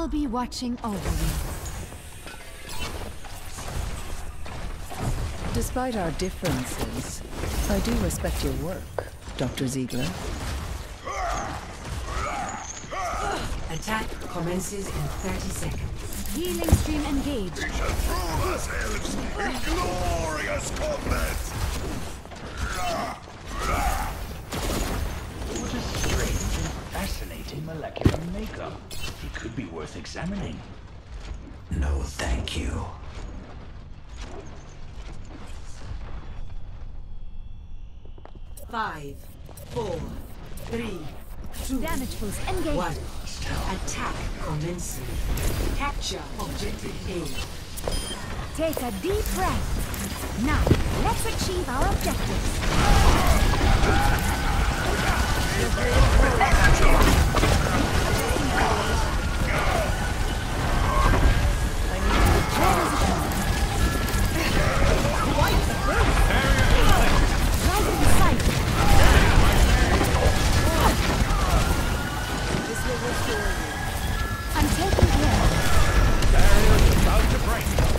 I'll be watching over you. Despite our differences, I do respect your work, Dr. Ziegler. Attack commences in 30 seconds. Healing stream engaged. We shall prove ourselves in glorious combat! What a strange and fascinating molecular makeup. It could be worth examining. No, thank you. Five, four, three, two, Damage boost engaged. one. Attack commencing. Capture objective A. Take a deep breath. Now, let's achieve our objectives. I'm taking care. The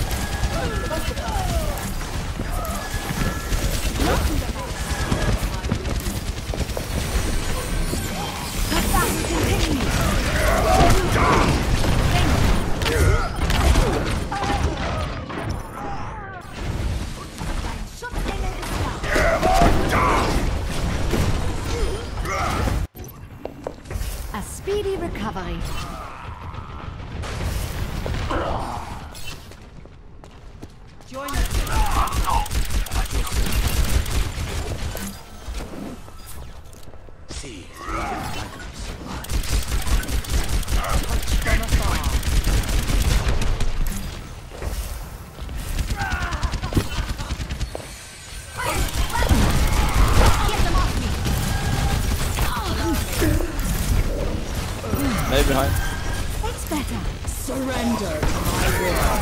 better. Surrender to my will.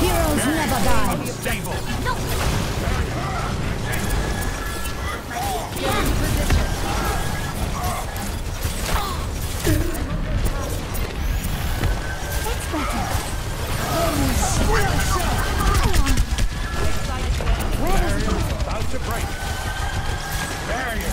Heroes never die. It's better. Where is it? About to break. Barrier.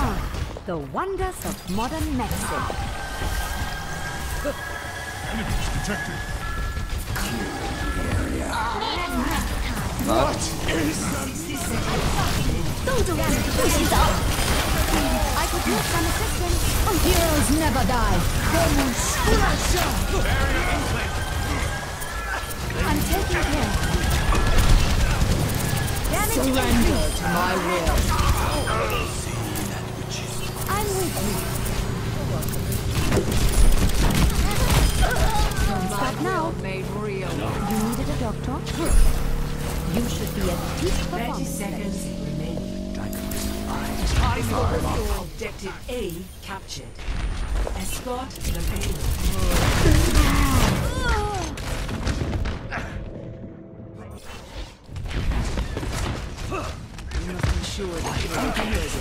Ah, the wonders of modern medicine. Enemies detected. I could use some assistance. Heroes never die. I'm taking care. Damage Surrender to my will. I'm with you. Stop now. You needed a doctor? You should be at peak 30 seconds remaining. Objective A captured. Escort the payload.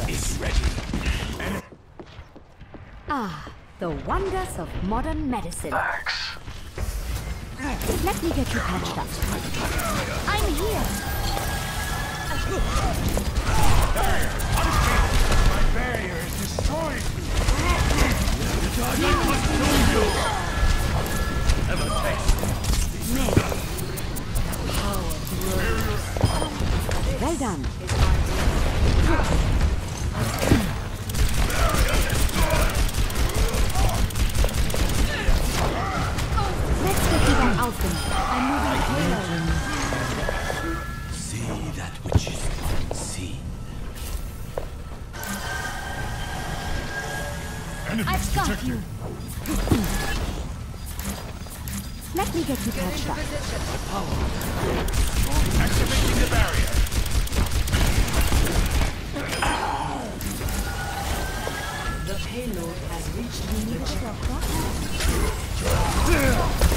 Is ready. Ah, the wonders of modern medicine. Let me get you patched up. I'm here. Barrier is destroyed! Well done. Let's get you back out there. I'm moving payload. See that which is unseen. I've got you. Let me get you patched up. Activating the barrier. The payload has reached the checkpoint.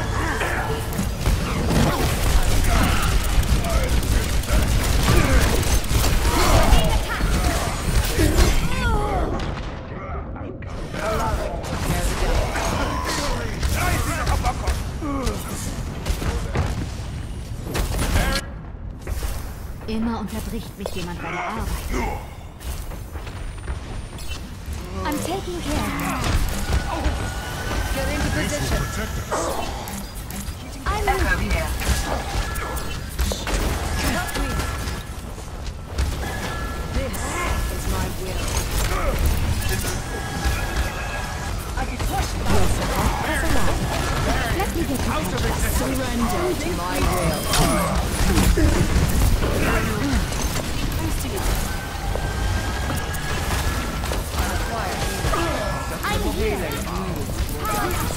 unterbricht mich jemand bei der Arbeit.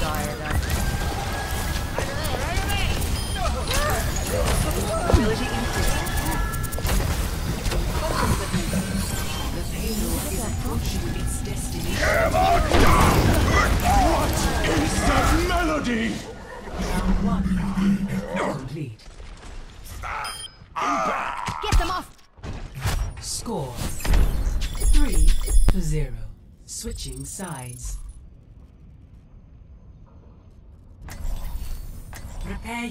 Desire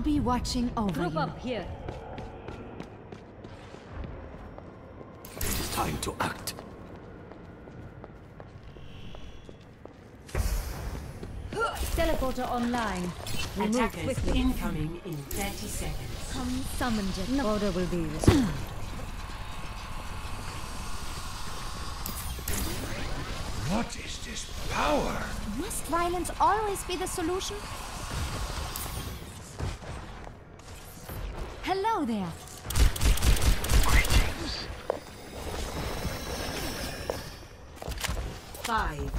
I'll be watching over Group you. up here. It is time to act. Teleporter online. We move Attackers quickly. incoming in 30 seconds. Come summon jet. Order will be restored. What is this power? Must violence always be the solution? Hello there. Five,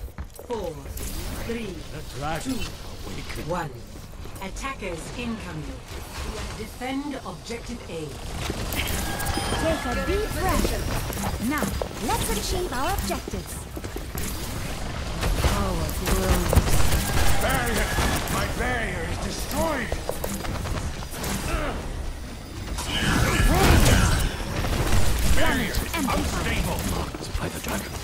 four, three, Dragon. two, one. Attackers incoming. Defend objective A. Take a deep breath. Now, let's achieve our objectives. Barrier! My barrier is destroyed! Unstable! By the dragon.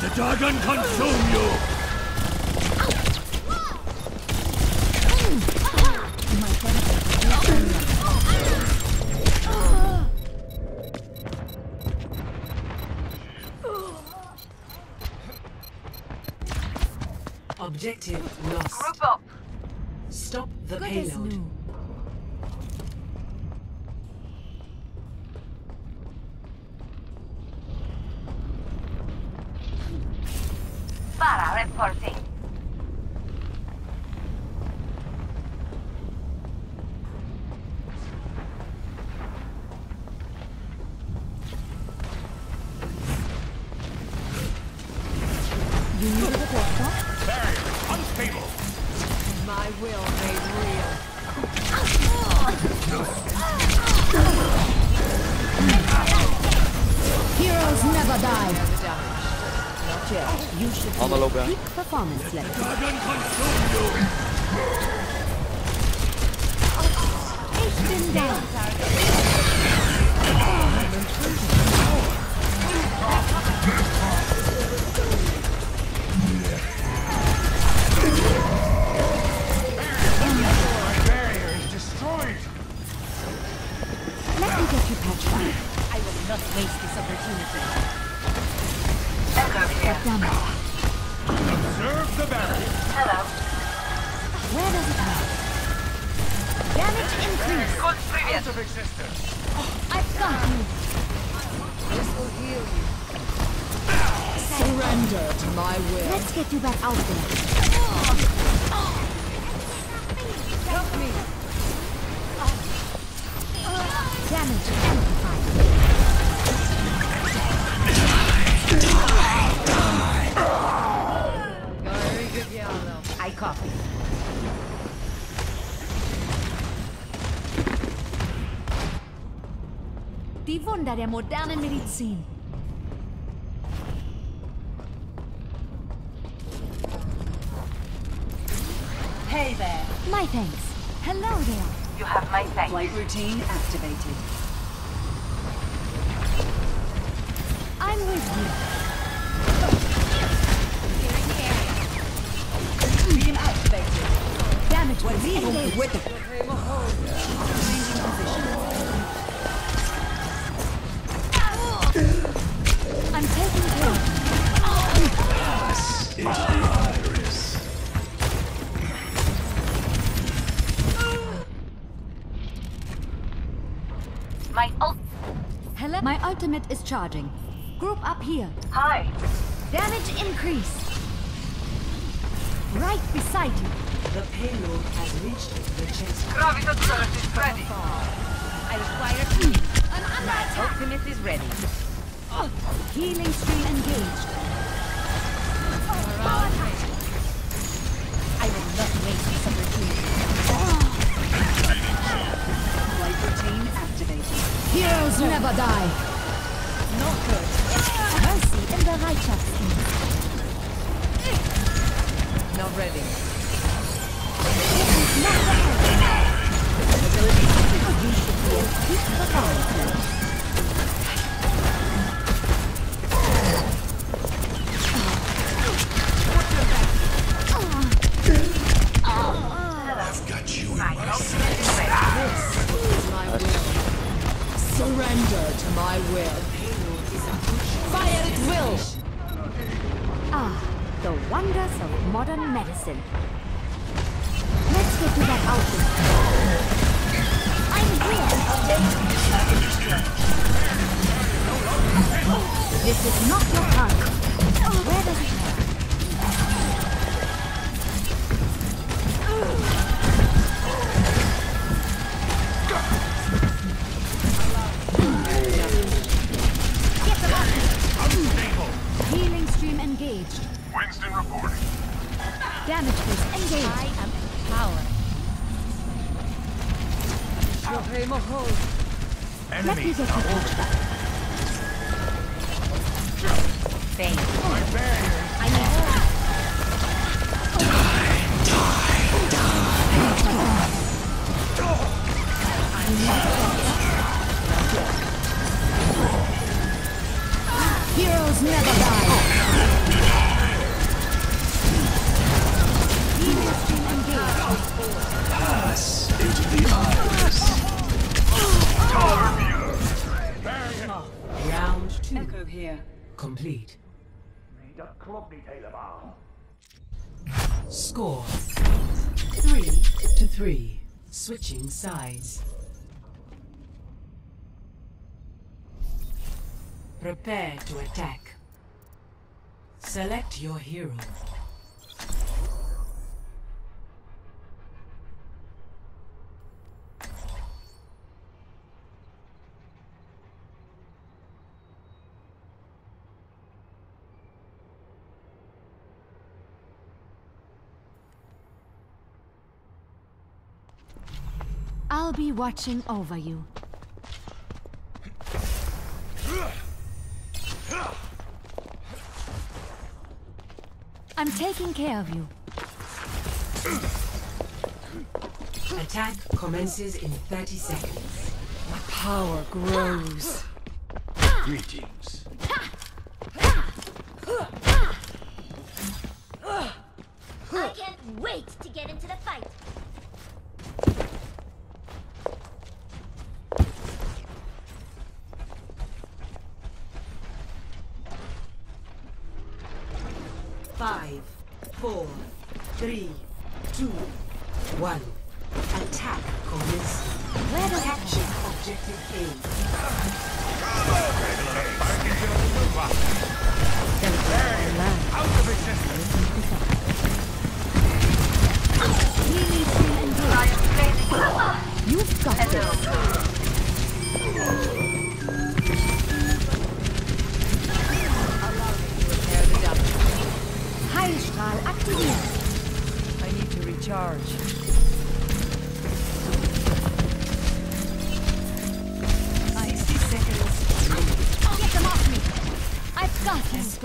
The dragon consume you! Objective lost. Group up. Stop the Good payload. You need a doctor? Barrier unstable. My will made real. Heroes never die. Not yet. You should be Allemaal at lopen. peak performance level. Ich bin down. Barrier get you patched up. I will not waste this opportunity. Echo here. Damn. Observe the barrier. Hello. Where does it hurt? Damage increase. Good previous. Of existence. Oh, I've got you. This will heal you. Surrender to my will. Let's get you back out there. Damage amplified. I copy. Die Wunder der modernen Medizin. Hey there. My thanks. Hello there. You have my thanks. Flight routine activated. I'm with you. Beam activated. Damage was engaged. With the Changing position. I'm taking care of you. My ult. Hello. My ultimate is charging. Group up here. Hi. Damage increase. Right beside you. The payload has reached the chest. Graviton is ready. I require healing. I'm under My attack. ultimate is ready. Healing stream engaged. I will not waste this opportunity. Flight routine activated. Heroes never die. Not good. Mercy in the Reichschaftsin. Not ready. Not the point. Ability you should be at peak performance level. I've got you in My my Surrender to my will. Fire at will. Ah, the wonders of modern medicine. Let's get to that outfit. I'm here. This is not your time. Where does it engaged. Winston reporting. Damage boost engaged. I am empowered. Let me get you patched up. My barrier. I need Heroes never die. Pass into the iris. Round two. Echo here. Complete. Score three to three. Switching sides. Prepare to attack. Select your hero. I'll be watching over you. I'm taking care of you. Attack commences in 30 seconds. My power grows. Greetings. I can't wait to get into the fight.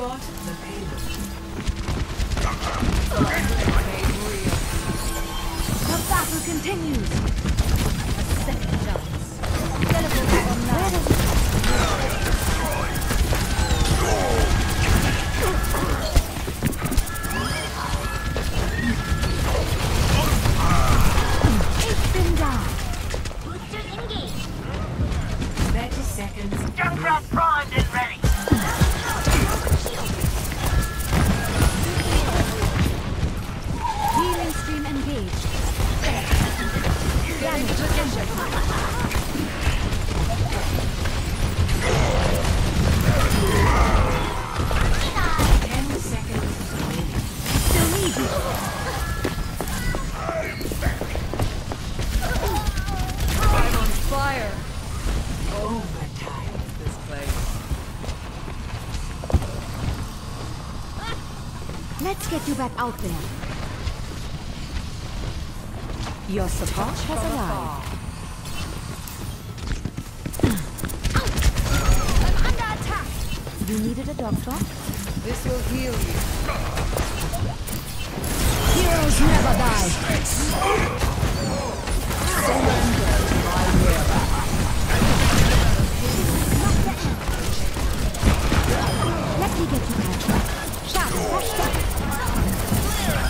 Escort the battle continues. A second chance. Teleport online. Down. Boosters engaged. 30 seconds. Junkrat primed out there. Your support has arrived. I'm under attack. You needed a doctor? This will heal you. Heroes never die. Let me get you up. Shout, rush.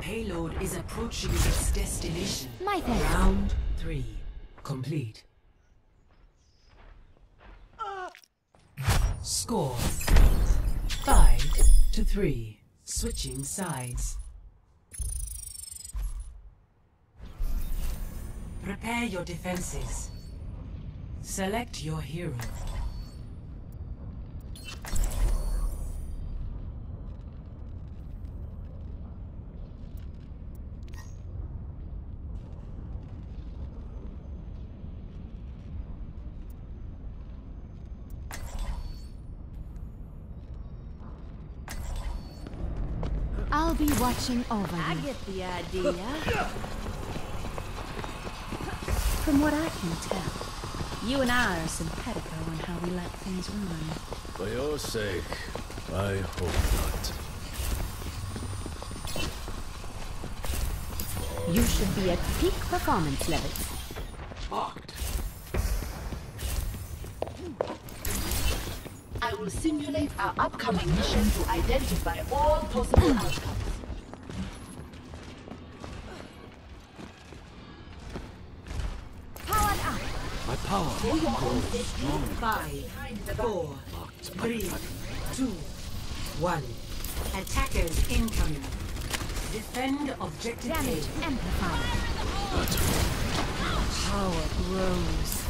payload is approaching its destination. My thanks. Round three. Complete. Score. Five to three. Switching sides. Prepare your defenses. Select your hero. I'll be watching over you. I get the idea. From what I can tell, you and I are simpatico on how we let things run. For your sake, I hope not. You should be at peak performance levels. Our upcoming mission to identify all possible outcomes. Powered up. My power grows strong. Five, four, three, two, one. Attackers incoming. Defend objective Damage A. amplified. Power grows.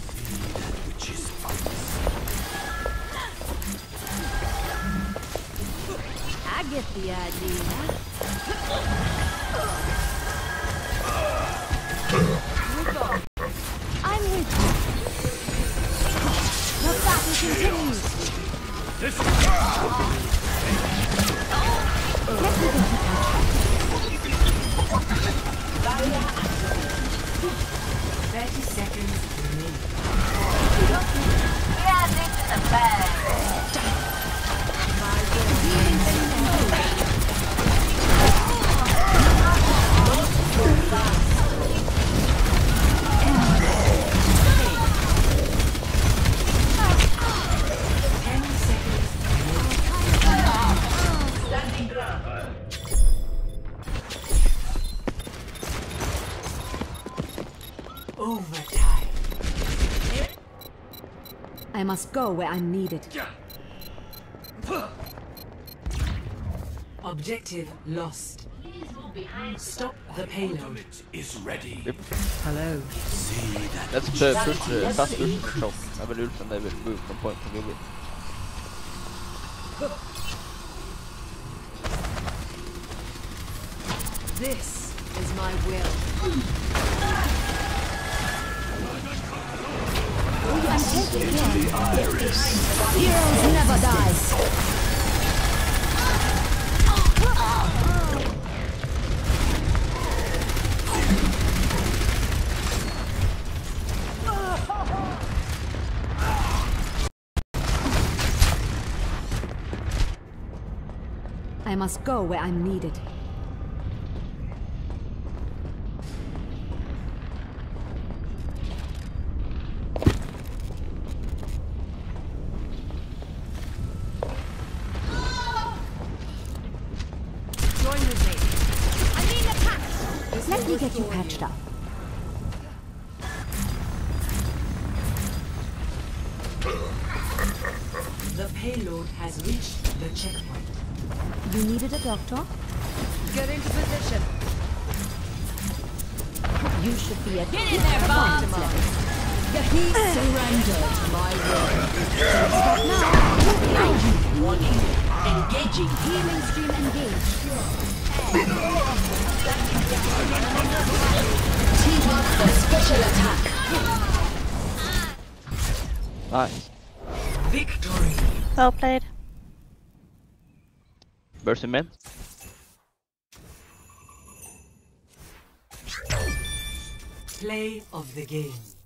I get the idea. I'm with you. The battle continues. This Thirty seconds. Yeah, this is a bag. Overtime. I must go where I'm needed. Objective lost. Stop the payload. ultimate is ready. Hello. See that Let's uh, push, uh, fast push for shop. I will ult and they will move from point to Vivi. This is my will. I'm taking care. Heroes never die. I must go where I'm needed. Doctor? Get into position. You should be at Get in there, bomb! He surrendered my will. Engaging. Healing stream engaged. Team up for special attack. Nice. Victory. Well played. Burst in mid. Play of the game.